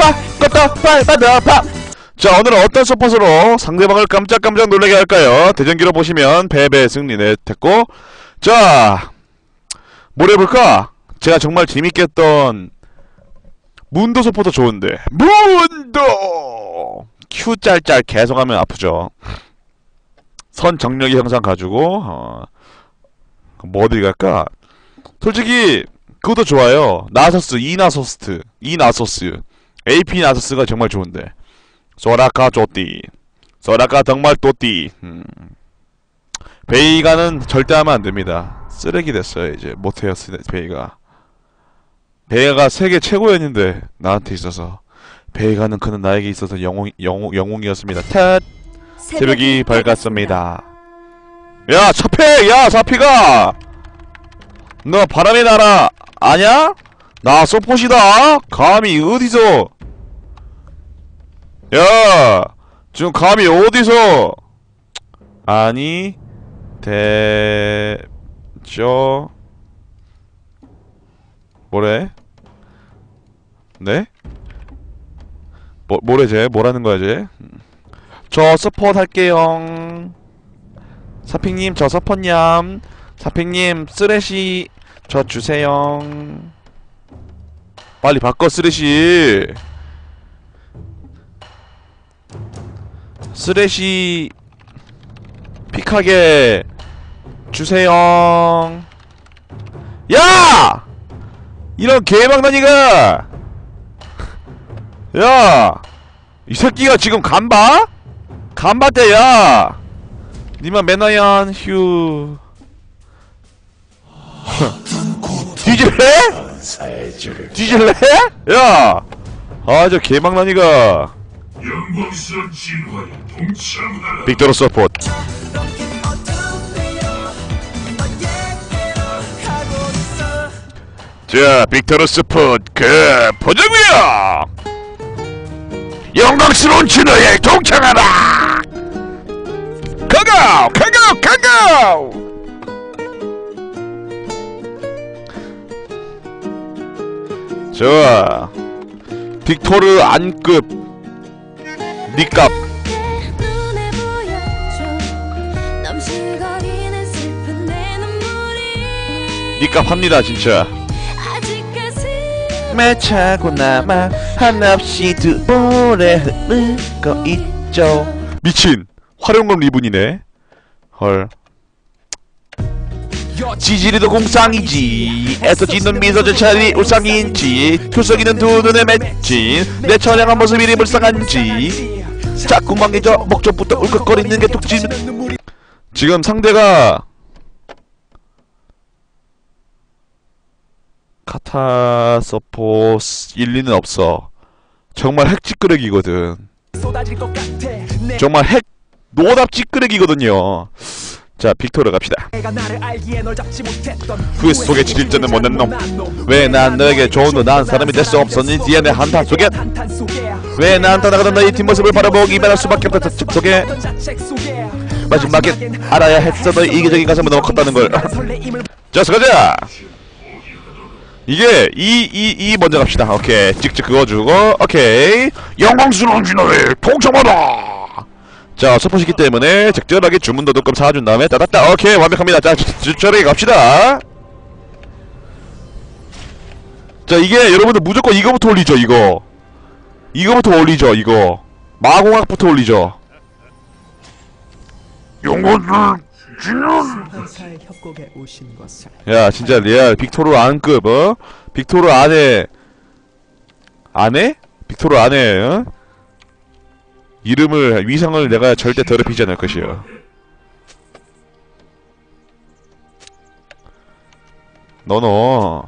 파 자 오늘은 어떤 서폿으로 상대방을 깜짝깜짝 놀라게 할까요? 대전기로 보시면 패배 승리를 했고 자 뭘 해볼까? 제가 정말 재밌게 했던 문도 서포터 좋은데. 문도! 큐 짤짤 계속 하면 아프죠. 선 정력이 항상 가지고 어, 뭐 어디 갈까? 솔직히 그것도 좋아요. 나서스 이나소스트 이나소스 AP 나서스가 정말 좋은데. 소라카 조띠. 소라카 정말 또띠. 음. 베이가는 절대 하면 안됩니다. 쓰레기 됐어요 이제. 못해요 쓰- 베이가. 베이가가 세계 최고였는데 나한테 있어서. 베이가는 그는 나에게 있어서 영웅, 영웅, 영웅이었습니다. 탓 새벽이 밝았습니다. 야 차페 야 사피가! 너 바람의 나라 아냐? 나 소포시다. 감히 어디서 야 지금 감히 어디서 아니 대저 뭐래? 네? 뭐, 뭐래 쟤? 뭐라는 거야 쟤? 저 서폿 할게요 사핑님 저 서폿냠 사핑님 쓰레쉬 저 주세요 빨리 바꿔 쓰레쉬 쓰레쉬 픽하게 주세요 야! 이런 개망나니가 야! 이 새끼가 지금 간봐? 간봤대 야! 니만 매너연 휴 뒤질래? 뒤질래? 야! 아 저 개망나니가 영광스러운 진화에 동참하라. 빅토르 서포트. 자 빅토르 서포트 그 보자고요! 영광스러운 진화에 동참하라! 가고 가고 가고 좋아. 빅토르 안급 니값. 눈물이 니값 합니다 진짜. 아직까지 매차고 남아 한없이 두 오래 흐르고 있죠. 미친. 활용검 리븐이네. 헐. 지지리도 공상이지. 애써 짓는 미소저 차리 울상인지. 효석이는 두 눈에 맺힌 내 처량한 모습이 불쌍한지 자꾸만 게저 목젖부터 울컥거리는 게 뚝심 지금 상대가 카타 서포스 1, 2는 없어. 정말 핵 찌끄레기거든. 정말 핵 노답 찌끄레기거든요 자 빅토르 갑시다. 그 속에 지질자는 못난 놈? 왜 난 너에게 좋은 너난 사람이 될 수 없었니? DNA 한탄 속에? 왜 나한테 나가던 너의 뒷모습을 바라보기 바랄 수밖에 없던 책 속에? 마지막에 알아야 했어. 너의 이기적인 가슴은 너무 컸다는 걸. 자, 가자. 이게 이 이 이 먼저 갑시다. 오케이. 찍찍 그거 주고. 오케이. 영광스러운 진화를 동참하라. 자, 서포시기 때문에 적절하게 주문도 조금 사준 다음에 따닥따. 오케이, 완벽합니다. 자, 주철하게 갑시다. 자, 이게 여러분들 무조건 이거부터 올리죠, 이거. 이거부터 올리죠, 이거. 마공학부터 올리죠. 것을 야 진짜 레알 빅토르 안급 어? 빅토르 안에 안에? 빅토르 안에 어? 이름을 위상을 내가 절대 더럽히지 않을 것이요 너너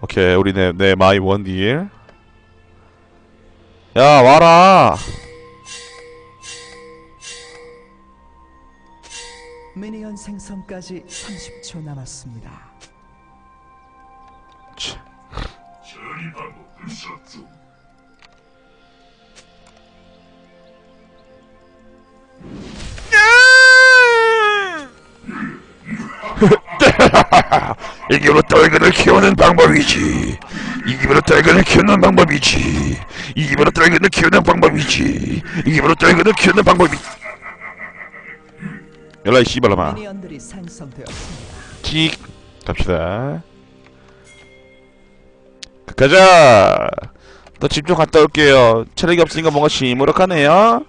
오케이 우리 내, 내 마이 원딜 야 와라 미니언 생성까지 30초 남았습니다. 치. 처리하고 불사조. 이게 로또 이거를 키우는 방법이지. 입으로 떨근을 키우는 방법이지. 입으로 떨근을 키우는 방법이지. 입으로 떨근을 키우는 방법이. 열라 이 씨발라마. 찍 갑시다. 가자. 또집좀 갔다 올게요. 체력이 없으니까 뭔가 시무룩하네요.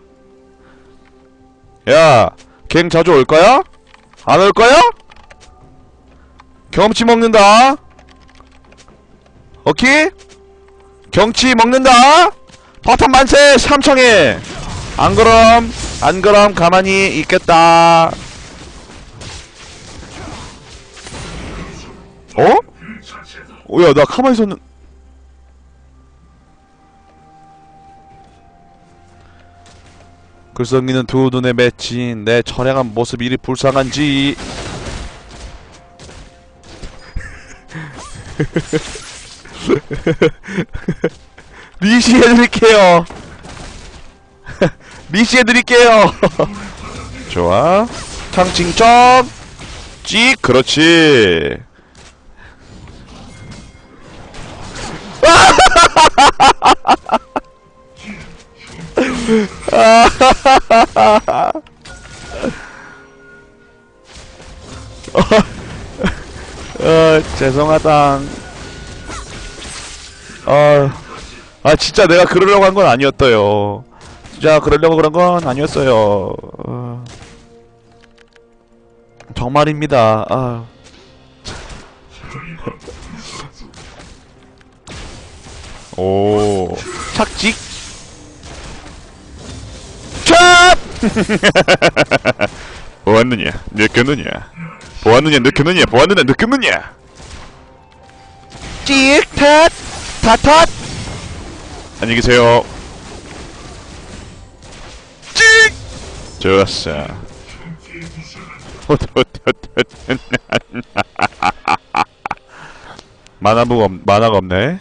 야, 갱 자주 올 거야? 안 올 거야? 경험치 먹는다. 오케이? 경치 먹는다. 바탕 만세 삼청해. 안 그럼 안 그럼 가만히 있겠다. 어? 그 자체다. 어, 야, 나 가만히 있었는. 글썽이는 두 눈에 맺힌 내 처량한 모습 이리 불쌍한지. leash 해드릴게요. leash 해드릴게요. 좋아. 탕칭쩍. 찍. 그렇지. 어, 죄송하다. 아, 아, 진짜 내가 그러려고 한 건 아니었어요. 진짜 그러려고 그런 건 아니었어요. 어, 정말입니다. 아. 오, 착직. 찹! 보았느냐? 느꼈느냐? 보았느냐? 느꼈느냐? 보았느냐? 느꼈느냐? 찍! 탓! 탓탓! 안녕히 계세요. 찍! 좋았어. 만화부가 없, 만화가 없네.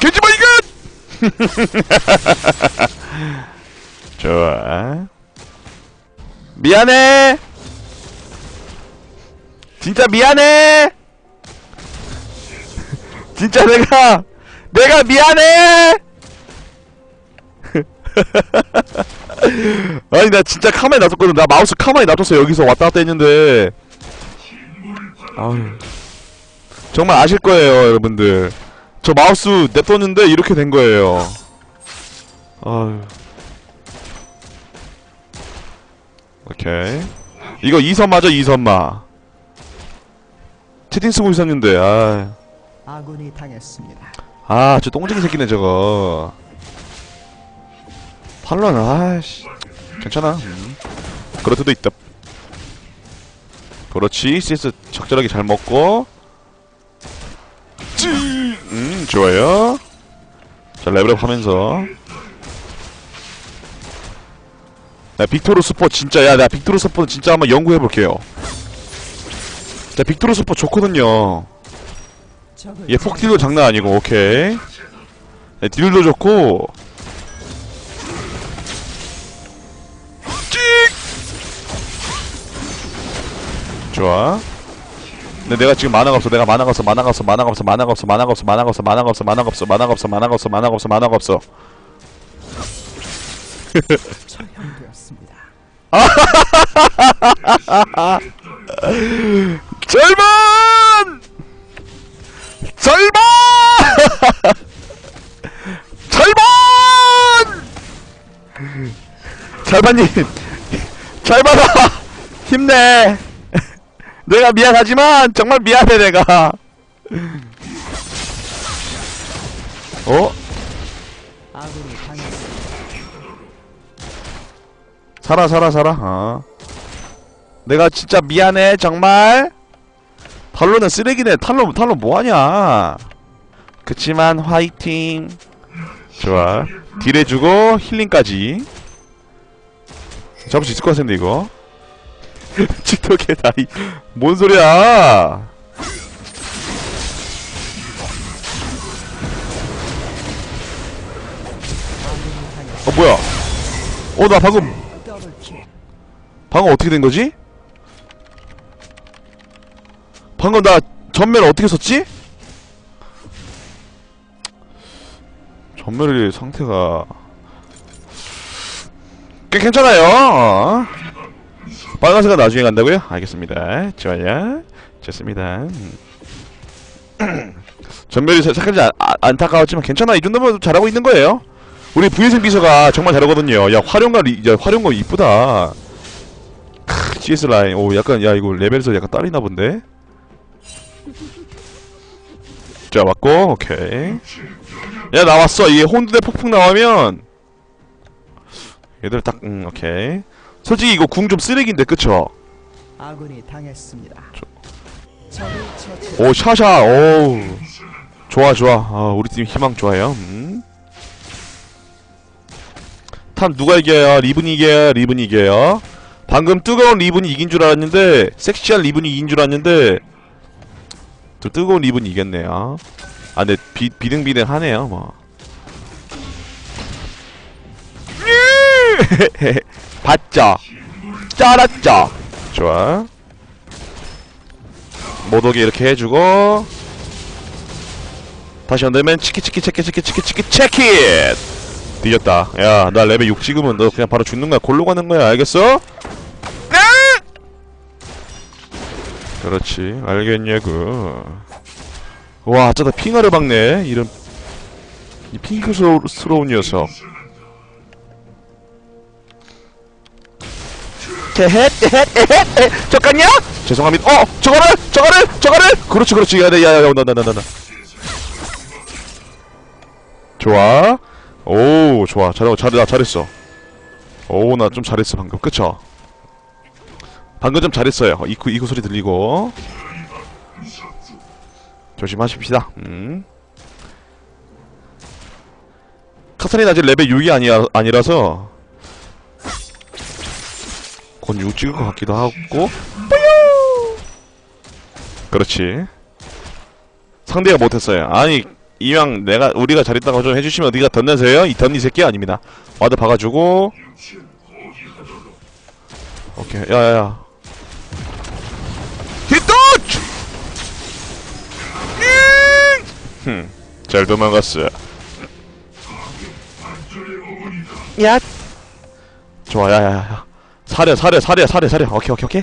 개지마 이건! 좋아. 미안해. 진짜 미안해. 진짜 내가 내가 미안해. 아니 나 진짜 카메라 놔뒀거든. 나 마우스 카메라 놔뒀어 여기서 왔다 갔다 했는데. 아유. 정말 아실 거예요 여러분들. 저 마우스 냅뒀는데 이렇게 된 거예요. 아유. 오케이. 이거 이선 맞아 이선마. 채팅 쓰고 있었는데 아. 아군이 당했습니다. 아, 저 똥쟁이 새끼네 저거. 팔로는 아씨. 괜찮아. 음. 그럴 수도 있다. 그렇지. CS 적절하게 잘 먹고. 찌. 음, 좋아요. 자, level up 하면서. 나 빅토르 서폿 진짜 야, 나 빅토르 서폿 진짜 한번 연구해 볼게요. 자, 빅토르 서폿 좋거든요. 얘 폭딜도 장난 아니고 오케이 네, 딜도 좋고 찍 좋아 근데 내가 지금 만화가 없어 내가 만화가 없어 만화가 없어 만화가 없어 만화가 없어 만화가 없어 만화가 없어 만화가 없어 만화가 없어 만화가 없어 만화가 없어 만화가 없어 만화가 없어. 절반 절반 절반 절반님 절반아 힘내 내가 미안하지만 정말 미안해 내가. 어. 살아 살아 살아. 어. 내가 진짜 미안해 정말. 탈론은 쓰레기네. 탈론 탈론 뭐하냐. 그치만 화이팅. 좋아. 딜 해주고 힐링까지. 잡을 수 있을 것 같은데 이거 틱톡에 다이 뭔 소리야 어 뭐야 어 나 방금. 방금 어떻게 된 거지? 방금 나 전멸 어떻게 썼지? 전멸의 상태가 꽤 괜찮아요. 어. 빨간색은 나중에 간다고요? 알겠습니다. 좋아요. 좋습니다. 음. 전멸이 사- 살짝 아- 아- 안타까웠지만 괜찮아. 이 정도면 잘하고 있는 거예요. 우리 부예승 비서가 정말 잘하거든요. 야 활용감 리- 야 활용감 이쁘다. 크, CS 라인. 오 약간 야 이거 레벨에서 약간 딸리나 본데. 자 맞고 오케이. 야 나왔어. 이게 혼두대 폭풍 나오면 얘들 딱 음, 오케이. 솔직히 이거 궁 좀 쓰레기인데 그쵸? 아군이 당했습니다. 오 샤샤. 오 좋아 좋아. 아, 우리 팀 희망 좋아요. 음. 탑 누가 이겨요? 리븐이 이겨요? 리븐이 이겨요? 방금 뜨거운 리븐이 이긴 줄 알았는데 섹시한 리븐이 이긴 줄 알았는데 또 뜨거운 리븐이 이겼네요. 아 근데 비, 비등비등하네요 뭐 봤죠 쩔었죠 좋아. 못 오게 이렇게 해주고. 다시 안되면 치키 치키 치키 치키 치키 치키 체킷 뒤졌다. 야 나 레벨 6 찍으면 너 그냥 바로 죽는 거야. 골로 가는 거야. 알겠어? 네! 그렇지. 알겠냐고. 와 짜다 핑하를 박네. 이런 이 핑크스러운 녀석 헤헷 헤헷 헤헷. 저깐냐? 죄송합니다. 어 저거를 저거를 저거를. 그렇지 그렇지. 야야 야야 나나나나 좋아. 오 좋아. 잘하고 잘, 나 잘했어. 오 나 좀 잘했어 방금. 그쵸? 방금 좀 잘했어요. 어, 이쿠 이쿠 소리 들리고. 조심하십시다. 음. 카사린 아직 레벨 6이 아니야, 아니라서 곧6 찍을 것 같기도 하고. 뿌요! 그렇지. 상대가 못했어요. 아니 이왕 내가 우리가 잘했다고 좀 해주시면 어디가 덧내세요? 이 덧니 새끼 아닙니다. 와드 박아주고. 오케이. 야야야. 히토츠! 흠잘 도망갔어 야. 좋아 야야야 사려 사려 사려 사려 사려. 오케이 오케이 오케이.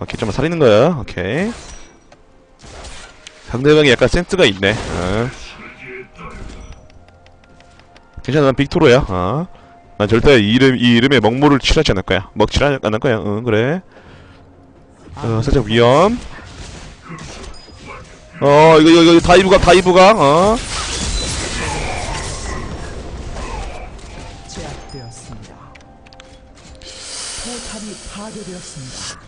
오케이 좀 살리는 거야 오케이. 상대방이 약간 센스가 있네. 어. 괜찮아 난 빅토르야. 어. 난 절대 이 이름 이 이름에 먹물을 칠하지 않을 거야. 먹칠하지 않을 거야. 응 그래. 어 살짝 위험. 어 이거 이거 이거 다이브각 다이브각. 어 당했습니다.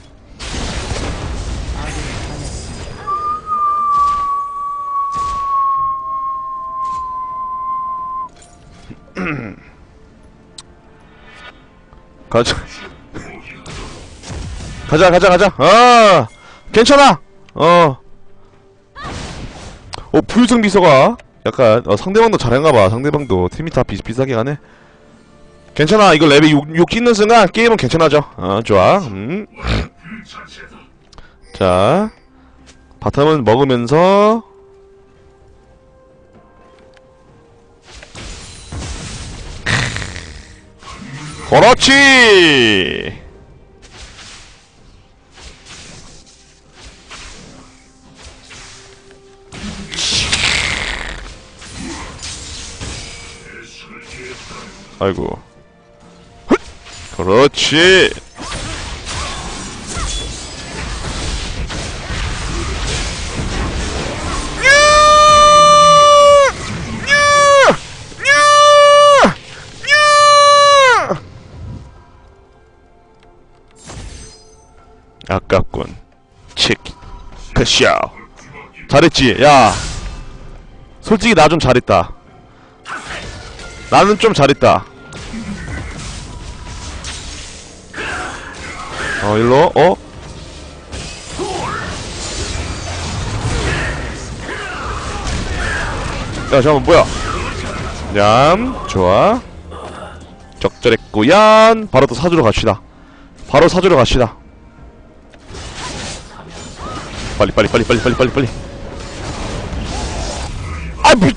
가자. 가자 가자 가자. 아 괜찮아. 어. 어, 부유승 비서가 약간 어, 상대방도 잘한가봐. 상대방도 팀이 다 비슷비슷하게 가네 괜찮아 이거 레벨 6, 6 찍는 순간 게임은 괜찮아져 어 좋아 음. 자 바텀은 먹으면서 그렇지 아이고 훗! 그렇지. 아깝군. 치킨 그쇼 잘했지. 야. 솔직히 나 좀 잘했다. 나는 좀 잘했다 어 일로 어 야, 잠깐만, 뭐야? 냠, 좋아. 적절했구얀. 바로 또 사주러 갑시다. 바로 사주러 갑시다. 빨리, 빨리, 빨리, 빨리, 빨리, 빨리, 빨리. 아, 미,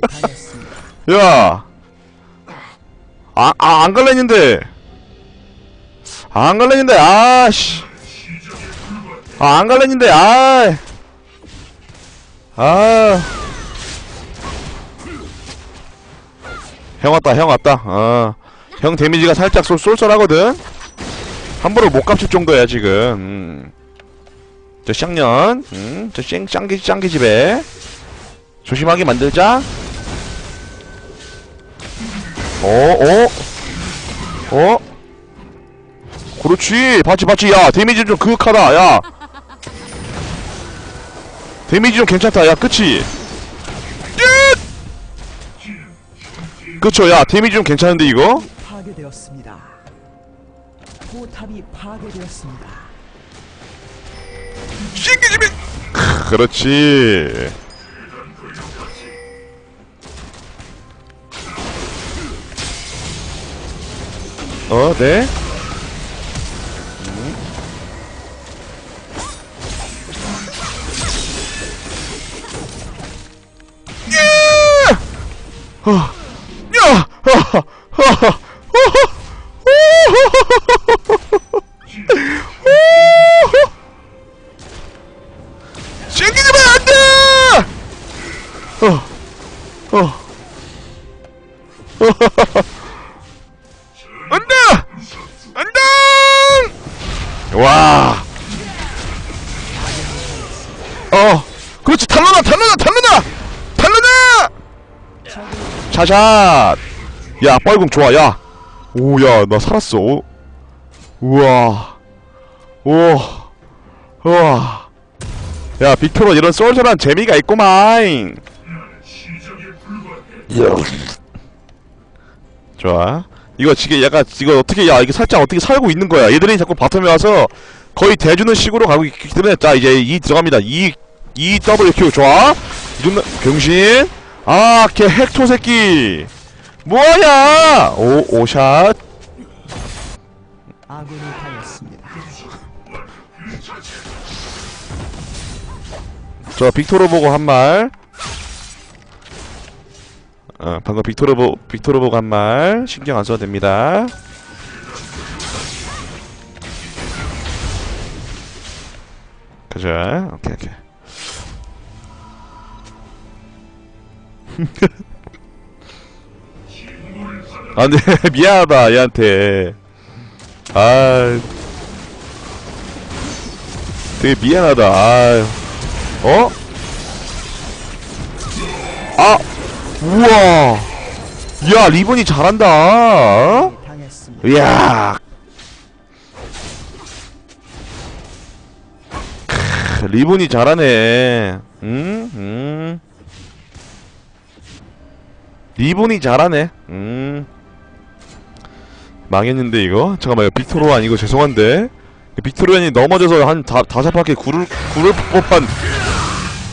당했습니다. 야. 아, 아, 안 갈랬는데. 아, 안 갈랬는데, 아, 씨. 아, 안 갈랬는데, 아. 아. 형 왔다, 형 왔다. 어. 형 데미지가 살짝 쏠, 쏠쏠하거든? 함부로 못 갚칠 정도야, 지금. 음. 저 쌍년, 음, 저 쌍, 쌍기, 쌍기 집에. 조심하게 만들자. 어, 어? 어? 그렇지. 봤지, 봤지. 야, 데미지 좀 그윽하다. 야. 데미지 좀 괜찮다. 야, 그치? 끝! 그쵸, 야, 데미지 좀 괜찮은데, 이거? 파괴되었습니다. 포탑이 파괴되었습니다. 싱기지미! 그렇지. 어, 네. 음. 야! 어, 샤샷! 야, 뻘궁 좋아, 야. 오, 야, 나 살았어. 오. 우와. 오. 우와. 야 빅토로 이런 쏠쏠한 재미가 있구만. 좋아 이거 지금 약간 이거 어떻게 야 이게 살짝 어떻게 살고 있는 거야 얘들이 자꾸 바텀에 와서 거의 대주는 식으로 가고 있기 때문에 자 이제 이 들어갑니다 이 E W Q 좋아 이 정도 병신 아걔 헥토 새끼 뭐야 오 오샷 아군이 당했습니다. 저 빅토르 보고 한 말. 어, 방금 빅토르 보 빅토르 보고 한 말. 신경 안 써도 됩니다. 가자. 오케이, 오케이. 아, 근데 미안하다 얘한테. 아, 되게 미안하다. 아. 어? 아! 우와! 야, 리본이 잘한다! 어? 이야! 크, 리본이 잘하네. 음, 음. 리본이 잘하네. 음. 망했는데, 이거? 잠깐만요. 빅토르 아니고 죄송한데. 빅토르안이 넘어져서 한 다, 다섯 바퀴 구를, 구를 법한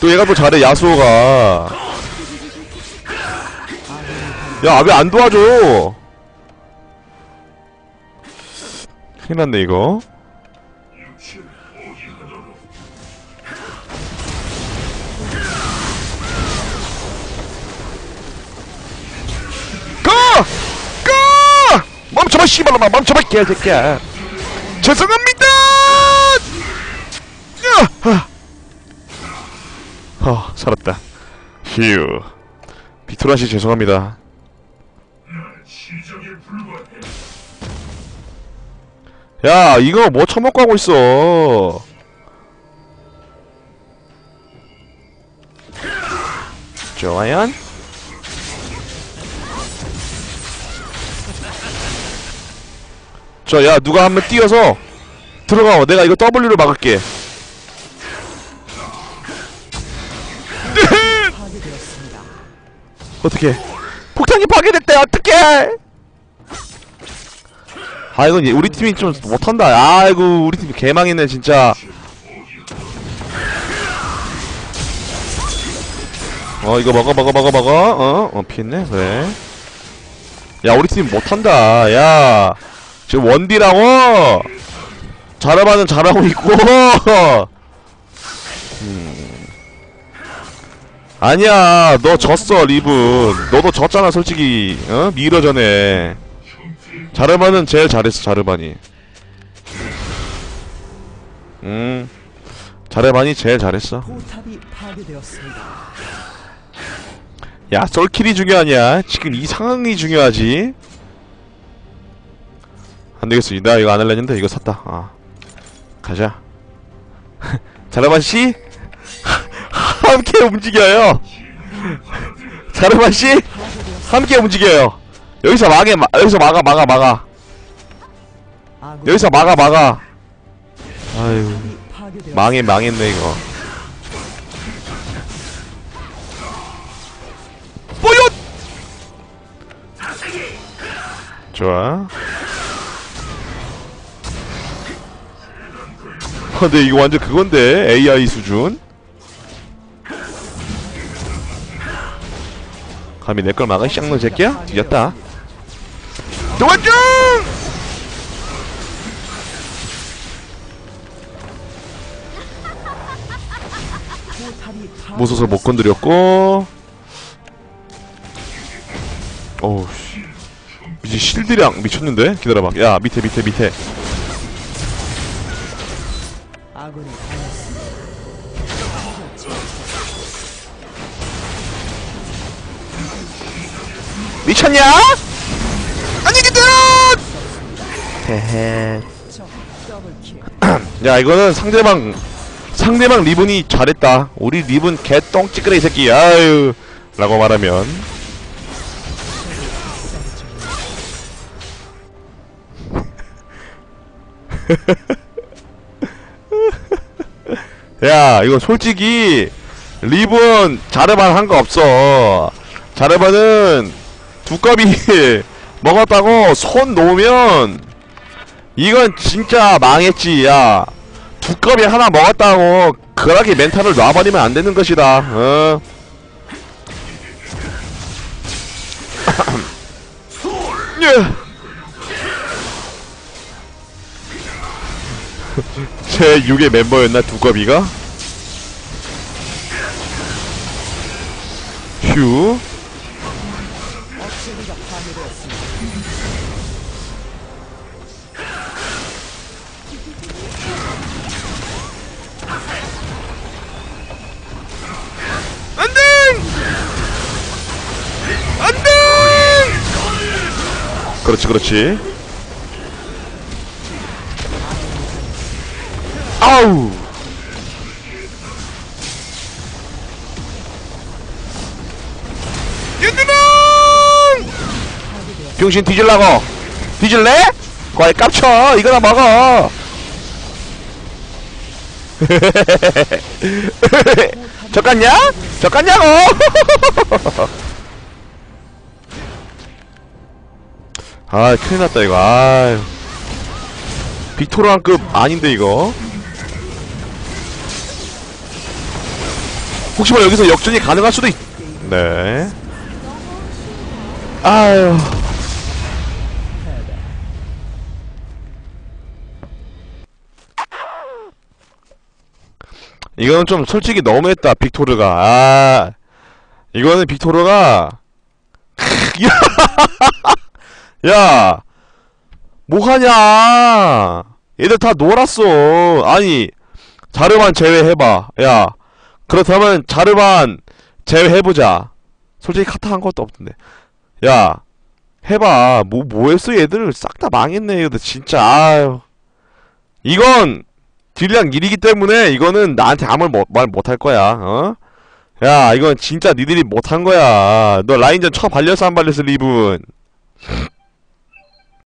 또 얘가 또 잘해 야수호가 야 왜 안 도와줘 큰일 났네 이거 멈춰봐 씨발놈아 멈춰봐 개새끼야. 죄송합니다. 어 살았다. 휴. 빅토라씨 죄송합니다. 야 이거 뭐 처먹고 하고 있어? 좋아요 저야 누가 한번 뛰어서 들어가. 내가 이거 W로 막을게. 파괴되었습니다. 어떻게 폭탄이 파괴됐대 어떡해. 아 이건 우리 팀이 좀 못한다. 아이고 우리 팀 개망했네 진짜. 어 이거 먹어 먹어 먹어 먹어. 어? 어 피했네. 그래. 야 우리 팀 못한다. 야 지금 원디라고 잘해봐는 잘하고 있고. 음. 아니야 너 졌어 리븐. 너도 졌잖아 솔직히. 어? 미러 전에. 자르반은 제일 잘했어 자르반이. 음. 자르반이 제일 잘했어. 야 솔킬이 중요하냐? 지금 이 상황이 중요하지 안되겠어. 나 이거 안 할래 했는데 이거 샀다. 아. 가자. 자르반씨 함께 움직여요. 자르반씨 함께 움직여요. 여기서 막해 마, 여기서 막아 막아 막아. 여기서 막아 막아. 아유. 망해 망했네 이거. 뽀얏 좋아 아, 근데 이거 완전 그건데 AI 수준. 감히 내 걸 막아 쌍놈 새끼야? 뒤졌다. 도와줘 무소서 못 건드렸고. 어우 씨. 이제 실드량 미쳤는데? 기다려봐. 야 밑에 밑에 밑에 아군이. 미쳤냐? 안녕히들 헤헤 적 더블킬. 야 이거는 상대방 상대방 리븐이 잘했다 우리 리븐 개 똥찌끄레 이 새끼 아유 라고 말하면 야 이거 솔직히 리븐 자르반 한 거 없어. 자르반은 두꺼비 먹었다고 손 놓으면 이건 진짜 망했지. 야 두꺼비 하나 먹었다고 그렇게 멘탈을 놔버리면 안 되는 것이다. 어? 예. 제 6의 멤버였나 두꺼비가? 휴. 안돼! 안돼! 그렇지 그렇지 아우 얘들아! 병신 뒤질라고 뒤질래? 과일 깝쳐 이거나 먹어 젖갔냐? 젖갔냐고? 아 큰일났다 이거 아유 빅토르한급 아닌데 이거 혹시 뭐 여기서 역전이 가능할 수도 있... 네. 아유. 이거는 좀 솔직히 너무했다 빅토르가. 아 이거는 빅토르가 야. 뭐하냐? 얘들 다 놀았어. 아니 자르반 제외해봐. 야 그렇다면 자르반 제외해보자. 솔직히 카타 한 것도 없던데. 야 해봐. 뭐 뭐했어? 얘들 싹 다 망했네. 얘들 진짜 아유. 이건 딜량 1이기 때문에 이거는 나한테 아무 말 못할 거야 어? 야 이건 진짜 니들이 못한 거야. 너 라인전 처 발렸어? 안 발렸어 리븐